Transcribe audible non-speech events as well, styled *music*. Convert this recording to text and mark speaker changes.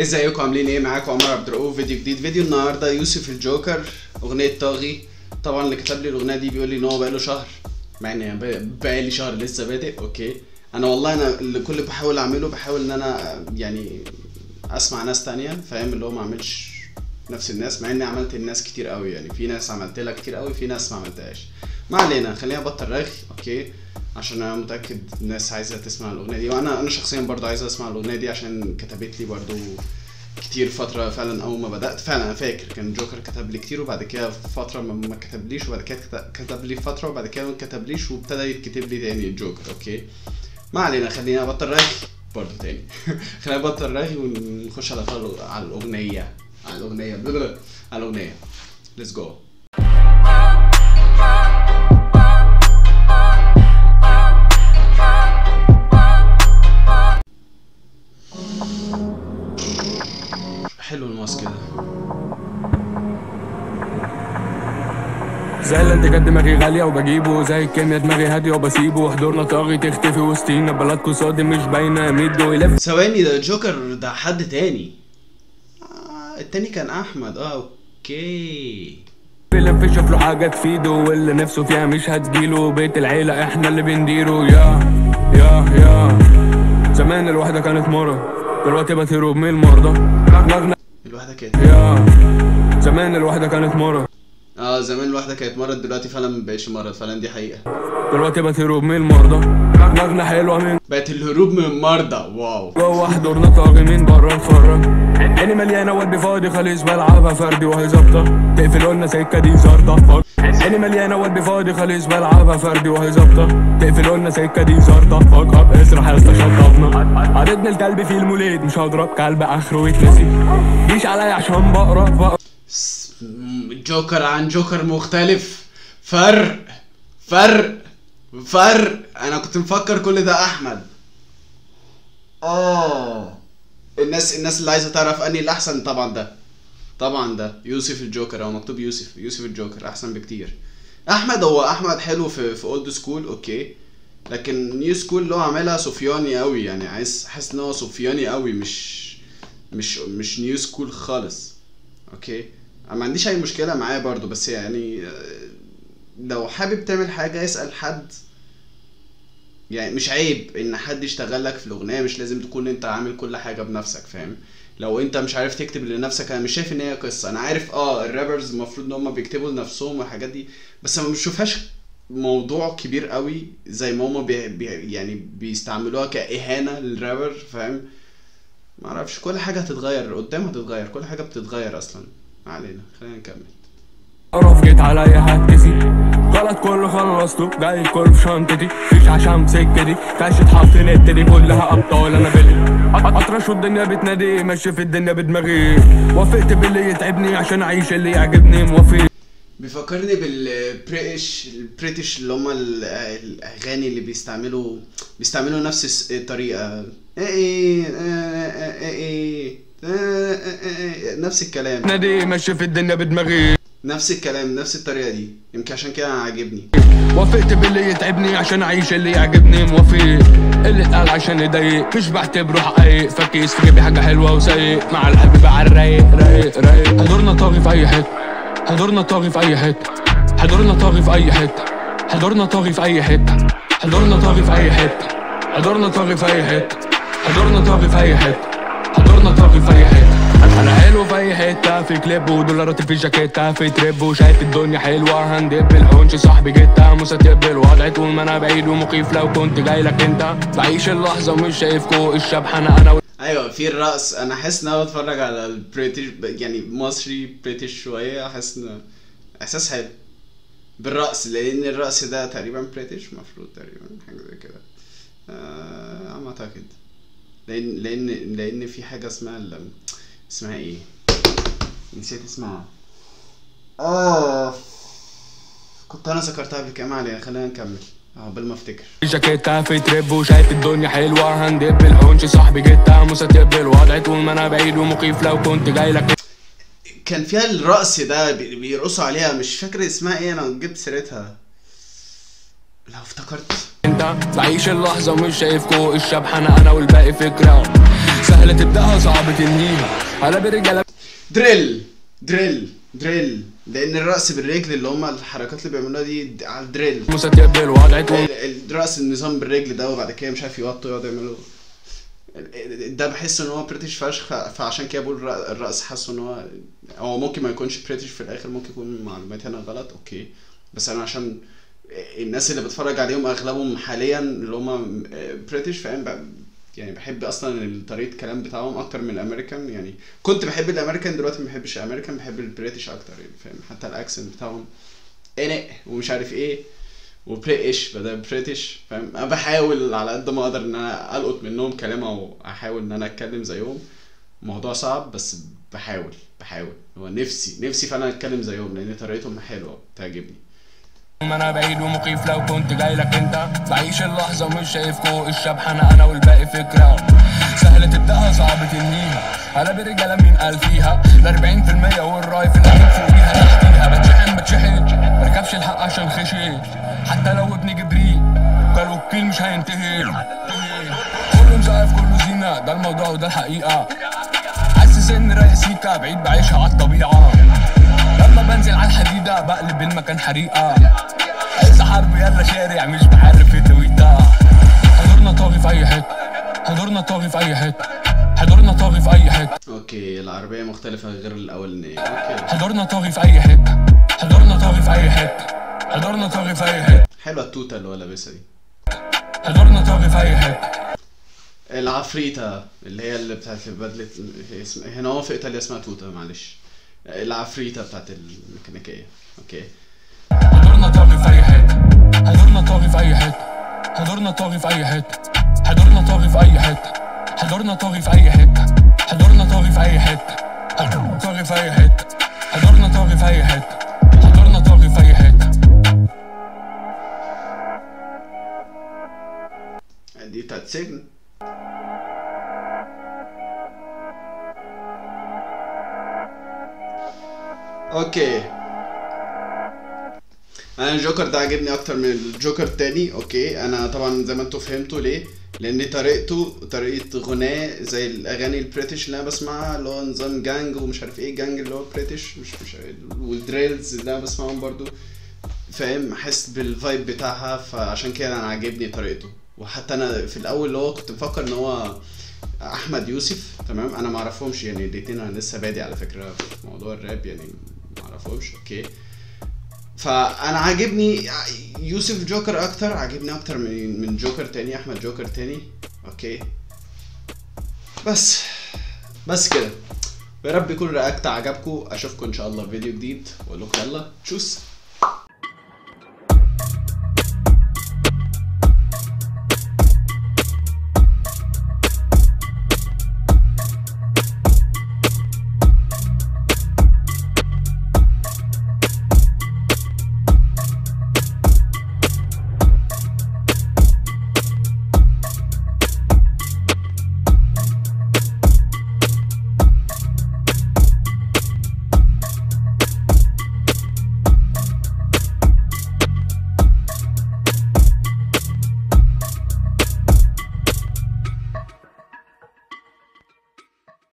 Speaker 1: ازيكم؟ عاملين إيه معاكم عمر عبد الرؤوف فيديو جديد. فيديو النهارده يوسف الجوكر أغنية طاغي. طبعا اللي كتب لي الأغنية دي بيقول لي إن هو بقاله شهر. مع إن بقالي شهر لسه بادئ okay. أنا والله أنا اللي كل بحاول أعمله بحاول إن أنا يعني أسمع ناس تانية فاهم؟ اللي هو ما أعملش نفس الناس مع إني عملت الناس كتير قوي يعني. في ناس عملت لها كتير قوي في ناس ما عملتهاش. ما علينا خلينا أبطل رغي okay. عشان أنا متأكد الناس عايزة تسمع الأغنية دي. وأنا أنا شخصيا برضو عايز أسمع الأغنية دي عشان كتبت لي برضو كتير فترة فعلا أول ما بدأت. فعلا أنا فاكر كان جوكر كتب لي كتير وبعد كده فترة ما كتبليش وبعد كده كت- كتب لي فترة وبعد كده ما كتبليش وابتدى يتكتب لي تاني الجوكر. okay؟ ما علينا خلينا أبطل رغي برضو تاني. *laughs* خلينا نبطل رغي ونخش على على الأغنية. على الأغنية. على الأغنية. *laughs* let's go
Speaker 2: زي اللي انت كانت دماغي غالية وبجيبه زي الكيميا دماغي هادية وبسيبه. حضورنا طاغي تختفي وسطينا. بلدكوا صادم مش باينة ميدو يلف.
Speaker 1: ثواني ده جوكر ده حد تاني. آه التاني كان أحمد. آه okay.
Speaker 2: يلف يشوف له حاجة تفيده واللي نفسه فيها مش هتجيله. بيت العيلة إحنا اللي بنديره. يا يا يا. زمان الوحدة كانت مرض دلوقتي بتهرب من المرضى.
Speaker 1: الواحده كانت.
Speaker 2: يا. زمان الوحدة كانت مرض
Speaker 1: آه زمان الواحدة كانت مرض دلوقتي فعلا ما بقتش مرض فعلا دي حقيقة.
Speaker 2: دلوقتي بتهرب من المرضى. نغنى حلوة من
Speaker 1: بقت الهروب من المرضى واو.
Speaker 2: جوه حضورنا طاغي من بره نتفرج عيني مليانة وقلبي فاضي خالص بلعبها فردي وهي ظابطة. تقفل قلنا سكة دي زرطه عيني مليانة وقلبي فاضي خالص بلعبها فردي وهي ظابطة. تقفل قلنا سكة دي زرطه فك اب اسرح يا اسطى شطفنا عددنا الكلب في المولد مش هضرب كلب آخره يتنسي جيش عليا عشان بقرا بقرا.
Speaker 1: جوكر عن جوكر مختلف. فرق فرق فرق أنا كنت مفكر كل ده أحمد. آه. الناس الناس اللي عايزة تعرف اني الأحسن طبعا ده. طبعا ده. يوسف الجوكر أو مكتوب يوسف. يوسف الجوكر أحسن بكتير. أحمد هو أحمد حلو في في old school okay. لكن new school اللي هو عاملها صوفياني قوي يعني عايز حاسس إن هو صوفياني قوي مش مش مش new school خالص. okay. ما عنديش أي مشكلة معاه برضو بس يعني لو حابب تعمل حاجة اسأل حد. يعني مش عيب إن حد يشتغل لك في الأغنية مش لازم تكون أنت عامل كل حاجة بنفسك فاهم؟ لو أنت مش عارف تكتب لنفسك أنا مش شايف إن هي قصة. أنا عارف آه ال rappers المفروض إن هم بيكتبوا لنفسهم والحاجات دي بس ما بشوفهاش موضوع كبير قوي زي ما هم بي بي يعني بيستعملوها كإهانة للرابر فاهم؟ ما أعرفش كل حاجة هتتغير. قدام هتتغير كل حاجة بتتغير أصلا. ما علينا. خلينا نكمل.
Speaker 2: قرف جيت عليا هتكسي غلط كله خلصته جاي كله في شنطتي. مفيش عشان سكتي كاش اتحط نت دي كلها أبطال أنا بلي. أطرش والدنيا بتنادي ماشي في الدنيا بدماغي. وافقت باللي يتعبني عشان أعيش اللي يعجبني موافق.
Speaker 1: بيفكرني بالبريتش البريتش اللي هم ال- الأغاني اللي بيستعملوا بيستعملوا نفس الطريقة. إيه إيه إيه إيه إيه. نفس الكلام.
Speaker 2: نادي ماشي في الدنيا بدماغي.
Speaker 1: نفس الكلام نفس الطريقة دي. يمكن عشان كده أنا عاجبني.
Speaker 2: وافقت باللي يتعبني عشان أعيش اللي يعجبني. موافق. اللي اتقال عشان يضايق. مش بعتبره حقيقي فكيس في جيبي حاجة حلوة وسايق مع بقى على الرايق رايق رايق. حضورنا طاغي في أي حتة. حضورنا طاغي في أي حتة. حضورنا طاغي في أي حتة. حضورنا طاغي في أي حتة. حضورنا طاغي في أي حتة. حضورنا طاغي في أي حتة. حضورنا طاغي في أي حتة. حضورنا طاغي في اي حتة أنا حلو في اي حتة في كليب ودولارات في جاكيته في تريب وشايف الدنيا حلوة هندب الحونش صاحبي جته مستب الوضع طول ما أنا بعيد ومخيف لو كنت جاي لك انت بعيش اللحظه ومش شايفكو الشبحانه أنا و...
Speaker 1: أيوه في الرقص أنا حاسس ان أنا بتفرج على البريتش يعني مصري بريتش شوية حاسس ان احساس حلو بالرقص لأن الرقص ده تقريبا بريتش مفروض تقريبا حاجة زي كده آه ما اعتقد لأن لأن لأن في حاجة اسمها اسمها إيه؟ نسيت اسمها. آه كنت أنا ذكرتها قبل كده. ما علينا خلينا نكمل. عقبال ما أفتكر.
Speaker 2: جاكيتة في تريب وشايف الدنيا حلوة. هندب الحونش صاحبي جته مستب الوضع. طول ما أنا بعيد ومخيف لو كنت جاي لك.
Speaker 1: كان فيها الرقص ده بي- بيرقصوا عليها. مش فاكر اسمها إيه أنا جبت سيرتها. لو افتكرت.
Speaker 2: انت بعيش اللحظة مش شايف فوق الشبحة أنا والباقي فكرة. سهلة تبدأها صعب تنهيها أنا برجالة
Speaker 1: drill. drill. drill. لأن الرقص بالرجل اللي هم الحركات اللي بيعملوها دي على ال drill.
Speaker 2: مستقبل وضع طول
Speaker 1: ال- ال- الرقص النظام بالرجل ده وبعد كده مش عارف يوطوا يقعدوا يعملوا ده بحس إن هو British فشخ. فعشان كده بقول الر- الرقص حاسه إن هو هو ممكن ما يكونش British في الآخر ممكن يكون معلوماتي أنا غلط okay. بس أنا عشان الناس اللي بتفرج عليهم أغلبهم حاليا اللي هم British فاهم؟ ب- يعني بحب أصلا طريقة الكلام بتاعهم أكتر من الامريكان يعني كنت بحب الأمريكان دلوقتي ما بحبش الأمريكان بحب ال British أكتر يعني فاهم؟ حتى ال accent بتاعهم انق ومش عارف إيه و British بدل British فاهم؟ أنا بحاول على قد ما أقدر إن أنا ألقط منهم كلام أو أحاول إن أنا أتكلم زيهم. الموضوع صعب بس بحاول بحاول. هو نفسي نفسي فعلا أتكلم زيهم لأن طريقتهم حلوة بتعجبني.
Speaker 2: أنا بعيد ومخيف لو كنت جاي لك أنت. بعيش اللحظة ومش شايف فوق الشبحة أنا أنا والباقي فكرة. سهلة تبدأها صعب تنهيها أنا برجالة مين قال فيها؟ ال 40% والرايفل هجيب فوقيها تحتيها بتشحن بتشحن. مركبش الحق عشان خشي. حتى لو ابن جبريل قال وكيل مش هينتهي. كله مزيف كله زينة. ده الموضوع وده الحقيقة. حاسس ان رايح سيكا بعيد بعيشها على الطبيعة. المكان حريقة. عايز حرب يلا شارع مش بحارب في تويتا حضورنا طاغي في أي حتة. حضورنا طاغي في أي حتة. حضورنا طاغي في أي حتة.
Speaker 1: okay العربية مختلفة غير الاولانيه okay.
Speaker 2: حضورنا طاغي في أي حتة. حضورنا طاغي في أي حتة. حضورنا طاغي في أي حتة.
Speaker 1: حلوة التوتة اللي هو لابسها دي.
Speaker 2: حضورنا طاغي في أي حتة.
Speaker 1: العفريتة اللي هي اللي بتاعت بدلة. هنا هو في إيطاليا اسمها توتا معلش. العفريتة بتاعت الميكانيكية. أوكي.
Speaker 2: حضورنا طاغي في أي حتة. حضورنا طاغي في أي حتة. حضورنا طاغي في أي حتة. حضورنا طاغي في أي حتة. حضورنا طاغي في أي حتة. حضورنا طاغي في أي حتة. حضورنا طاغي في أي حتة. حضورنا طاغي في أي حتة.
Speaker 1: دي بتاعت سجن okay أنا الجوكر ده عاجبني أكتر من الجوكر التاني okay. أنا طبعا زي ما أنتوا فهمتوا ليه؟ لأن طريقته طريقة غناه زي الأغاني ال British اللي أنا بسمعها اللي هو نظام جانج ومش عارف إيه جانج اللي هو British مش مش وال drills اللي أنا بسمعهم برضو. فاهم؟ حاسس بال vibe بتاعها فعشان كده أنا عاجبني طريقته. وحتى أنا في الأول اللي هو كنت مفكر إن هو أحمد يوسف تمام؟ أنا ما أعرفهمش يعني الاتنين أنا لسه بادي على فكرة في موضوع الراب يعني ما أعرفهمش okay. فأنا عاجبني يوسف جوكر أكتر عاجبني أكتر من من جوكر تاني أحمد جوكر تاني. okay. بس بس كده. يا رب يكون react عجبكم. أشوفكم إن شاء الله في فيديو جديد. وأقول لكم يلا tschüss.